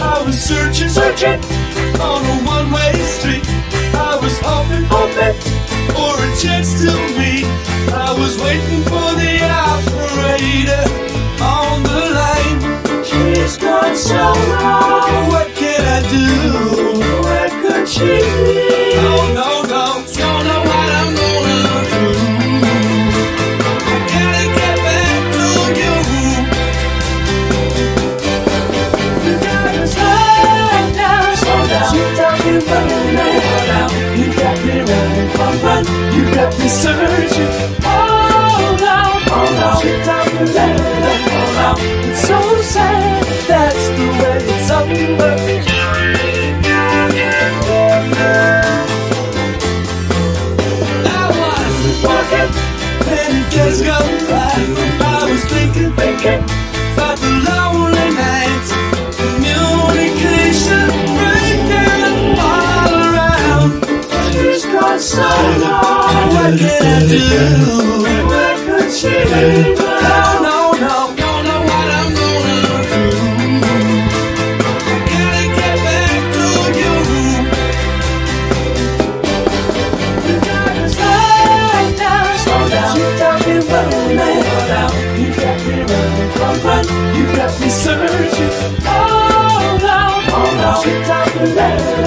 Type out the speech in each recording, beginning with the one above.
I was searching, searching on a one-way street. I was hoping, hoping for a chance to meet. I was waiting for the operator on the line. She's gone so wrong. On. It's so sad, that's the way it's over. I was walking, it just go by. I was thinking, thinking about the lonely nights, communication breakdown all around. She's gone so long. What can I do? Where could she be?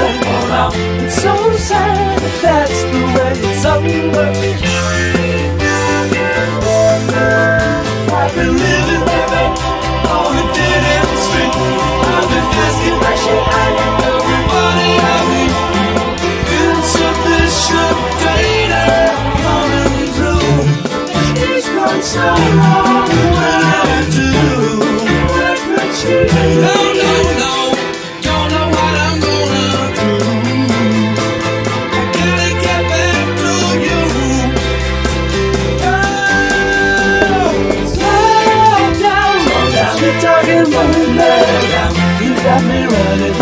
It's so sad, but that's the way it's over. I've been living, on a dead end street. I've been asking everybody I meet. Insufficient data coming through. So long. Got me running,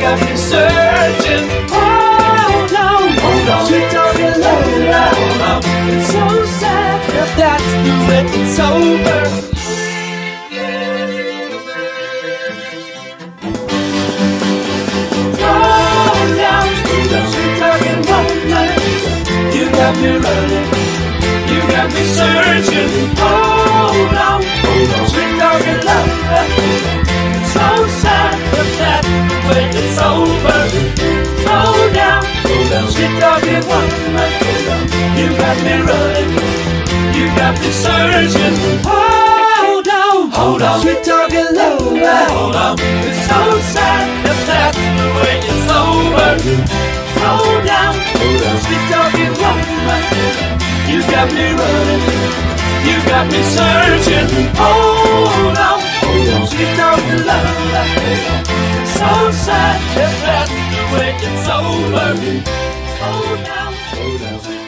got me searching. Hold on, hold on. Sweet talking love, hold on. It's so sad that that's the way it's over. Slow down, sweet. You got me running. You got me searching. Hold on, hold on. Sweet talking love. Me running. You got me searching. Hold on, hold on. Sweet love. Hold on. It's so sad, but that's the way it's over. Slow down, slow down. Sweet woman. You got me running. You got me searching. Hold on, hold on. Sweet love. It's so sad, but that's the way it's over. Slow down, slow down.